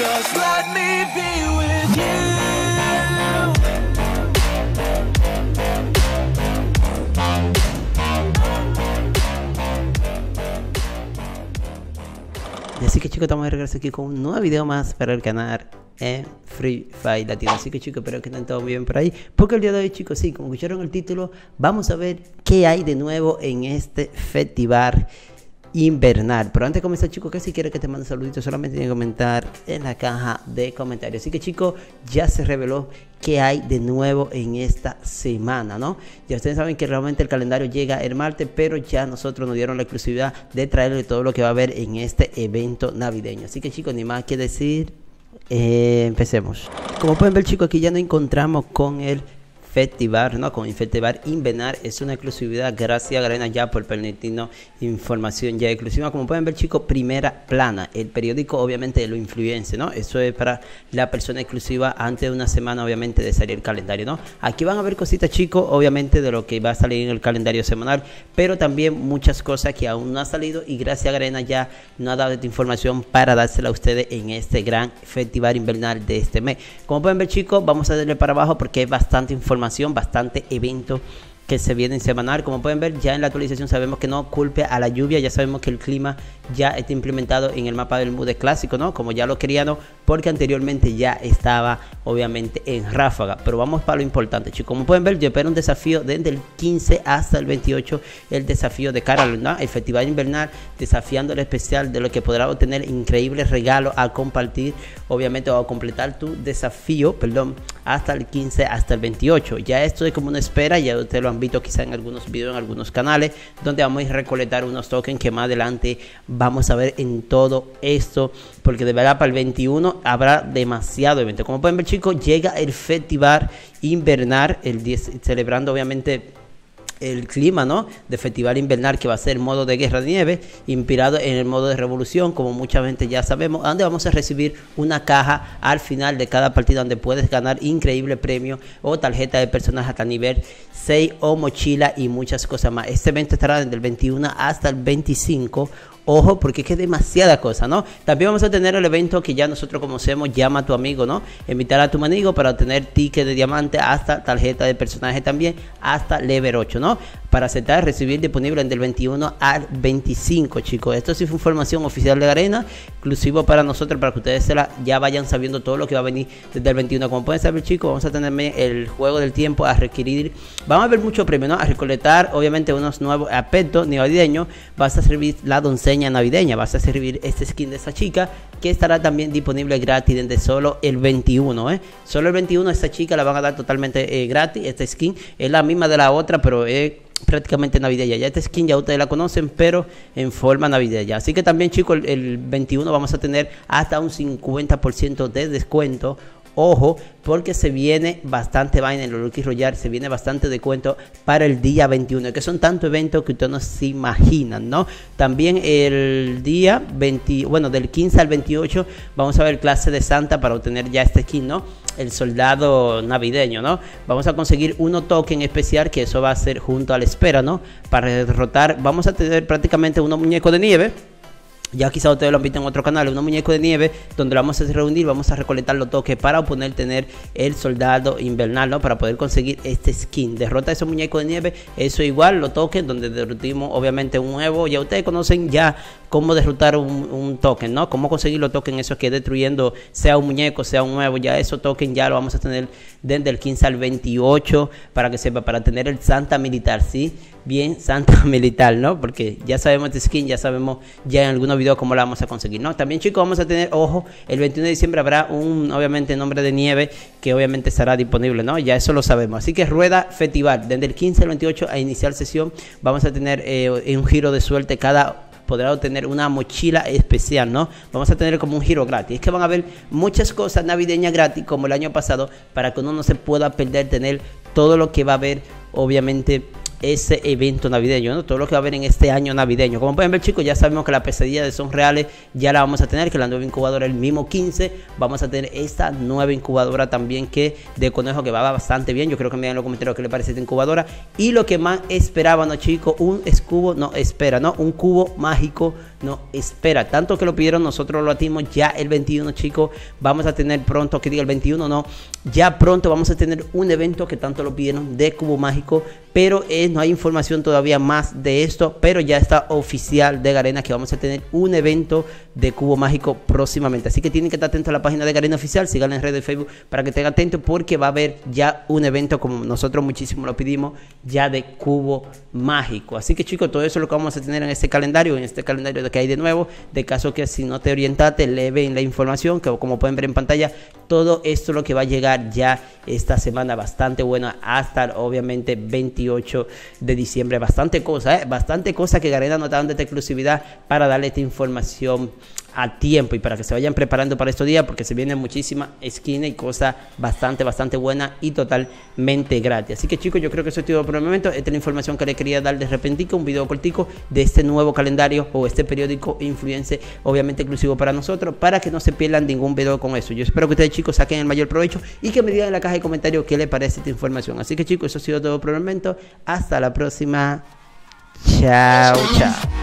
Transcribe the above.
Just let me be with you. Así que chicos, estamos de regreso aquí con un nuevo video más para el canal en Free Fire Latino. Así que chicos, espero que estén todos bien por ahí. Porque el día de hoy, chicos, sí, como escucharon el título, vamos a ver qué hay de nuevo en este festival invernal. Pero antes de comenzar, chicos, que si quieres que te mande saluditos, solamente tienes que comentar en la caja de comentarios. Así que, chicos, ya se reveló qué hay de nuevo en esta semana, ¿no? Ya ustedes saben que realmente el calendario llega el martes, pero ya nosotros nos dieron la exclusividad de traerle todo lo que va a haber en este evento navideño. Así que, chicos, ni más que decir. Eh, empecemos. Como pueden ver, chicos, aquí ya nos encontramos con el Festival, ¿no? Con el Festival Invenar es una exclusividad gracias Garena ya por permitirnos información ya exclusiva. Como pueden ver, chicos, primera plana. El periódico, obviamente, lo influencia, ¿no? Eso es para la persona exclusiva antes de una semana, obviamente, de salir el calendario, ¿no? Aquí van a ver cositas, chicos, obviamente, de lo que va a salir en el calendario semanal, pero también muchas cosas que aún no ha salido y gracias Garena ya no ha dado esta información para dársela a ustedes en este gran Festival Invernal de este mes. Como pueden ver, chicos, vamos a darle para abajo porque hay bastante información bastante evento que se viene en semanal. Como pueden ver, ya en la actualización sabemos que no culpe a la lluvia, ya sabemos que el clima ya está implementado en el mapa del MUDE clásico, ¿no? Como ya lo querían, porque anteriormente ya estaba obviamente en ráfaga. Pero vamos para lo importante, chicos. Como pueden ver, yo espero un desafío desde el 15 hasta el 28, el desafío de Carol, ¿no? El festival invernal, desafiando el especial de lo que podrá obtener increíbles regalos a compartir, obviamente, o a completar tu desafío, perdón, hasta el 15, hasta el 28. Ya esto es como una espera, ya ustedes lo han visto quizá en algunos videos, en algunos canales, donde vamos a recolectar unos tokens que más adelante vamos a ver en todo esto, porque de verdad para el 21 habrá demasiado evento. Como pueden ver chicos, llega el festival invernal, el 10, celebrando obviamente el clima, ¿no? De festival invernal que va a ser modo de guerra de nieve, inspirado en el modo de revolución, como mucha gente ya sabemos, donde vamos a recibir una caja al final de cada partida donde puedes ganar increíble premio o tarjeta de personaje hasta nivel 6 o mochila y muchas cosas más. Este evento estará desde el 21 hasta el 25 Ojo, porque es que es demasiada cosa, ¿no? También vamos a tener el evento que ya nosotros conocemos, llama a tu amigo, ¿no? Invitar a tu amigo para obtener ticket de diamante hasta tarjeta de personaje también, hasta level 8, ¿no? Para aceptar, recibir disponible del 21 al 25, chicos. Esto sí fue información oficial de Arena, exclusivo para nosotros, para que ustedes se la, ya vayan sabiendo todo lo que va a venir desde el 21. Como pueden saber, chicos, vamos a tener el juego del tiempo a requerir. Vamos a ver muchos premios, ¿no? A recolectar, obviamente, unos nuevos aspectos navideños. Vas a servir la doncella navideña. Vas a servir este skin de esa chica que estará también disponible gratis desde solo el 21. ¿eh? Solo el 21 esta chica la van a dar totalmente eh, gratis. Esta skin es la misma de la otra, pero es prácticamente navideña. Ya esta skin ya ustedes la conocen, pero en forma navideña. Así que también chicos, el, el 21 vamos a tener hasta un 50% de descuento Ojo, porque se viene bastante vaina en el Lucky Royale, se viene bastante de cuento para el día 21, que son tantos eventos que ustedes no se imaginan, ¿no? También el día 20, bueno, del 15 al 28 vamos a ver clase de Santa para obtener ya este skin, ¿no? El soldado navideño, ¿no? Vamos a conseguir uno token especial que eso va a ser junto a la espera, ¿no? Para derrotar, vamos a tener prácticamente uno muñeco de nieve ya quizá ustedes lo han visto en otro canal, un muñeco de nieve donde lo vamos a reunir, vamos a recolectar los toques para poder tener el soldado invernal, ¿no? Para poder conseguir este skin. Derrota ese muñeco de nieve, eso igual, los toques donde derrotimos obviamente un nuevo. Ya ustedes conocen ya cómo derrotar un, token, ¿no? Cómo conseguir los tokens esos que destruyendo, sea un muñeco, sea un nuevo, ya esos tokens ya lo vamos a tener desde el 15 al 28 para que sepa, para tener el Santa Militar, ¿sí? Bien, Santa Militar, ¿no? Porque ya sabemos este skin, ya sabemos ya en algunos videos cómo la vamos a conseguir, ¿no? También chicos, vamos a tener, ojo, el 21 de diciembre habrá un, obviamente, nombre de nieve que obviamente estará disponible, ¿no? Ya eso lo sabemos. Así que rueda festival, desde el 15 al 28 a iniciar sesión, vamos a tener eh, un giro de suerte cada podrá obtener una mochila especial, ¿no? Vamos a tener como un giro gratis. Es que van a haber muchas cosas navideñas gratis como el año pasado para que uno no se pueda perder tener todo lo que va a haber, obviamente ese evento navideño, ¿no? todo lo que va a haber en este año navideño. Como pueden ver chicos, ya sabemos que la pesadilla de Son Reales ya la vamos a tener, que la nueva incubadora el mismo 15, vamos a tener esta nueva incubadora también que de conejo que va bastante bien, yo creo que me digan en los comentarios qué le parece esta incubadora y lo que más esperaban, ¿no, chicos? Un escubo, no, espera, ¿no? Un cubo mágico no espera. Tanto que lo pidieron, nosotros lo atimos ya el 21, chicos. Vamos a tener pronto, que diga el 21, no. Ya pronto vamos a tener un evento que tanto lo pidieron de Cubo Mágico. Pero eh, no hay información todavía más de esto. Pero ya está oficial de Garena que vamos a tener un evento de Cubo Mágico próximamente. Así que tienen que estar atentos a la página de Garena Oficial. Sigan en redes de Facebook para que estén atentos porque va a haber ya un evento como nosotros muchísimo lo pedimos ya de Cubo Mágico. Así que chicos, todo eso es lo que vamos a tener en este calendario, en este calendario de que hay de nuevo. De caso que si no te orientaste, le ven la información que como pueden ver en pantalla, todo esto es lo que va a llegar ya esta semana bastante buena hasta obviamente 28 de diciembre. Bastante cosa, ¿eh? bastante cosa que Garena nos está dando esta exclusividad para darle esta información a tiempo y para que se vayan preparando para estos días porque se viene muchísima esquina y cosa bastante, bastante buena y totalmente gratis. Así que chicos, yo creo que eso es todo por el momento. Esta es la información que les quería dar de repentico, un video cortico de este nuevo calendario o este periódico influencer, obviamente exclusivo para nosotros, para que no se pierdan ningún video con eso. Yo espero que ustedes chicos saquen el mayor provecho y que me digan en la caja de comentarios qué les parece esta información. Así que chicos, eso ha sido todo por el momento. Hasta la próxima. Chao, chao.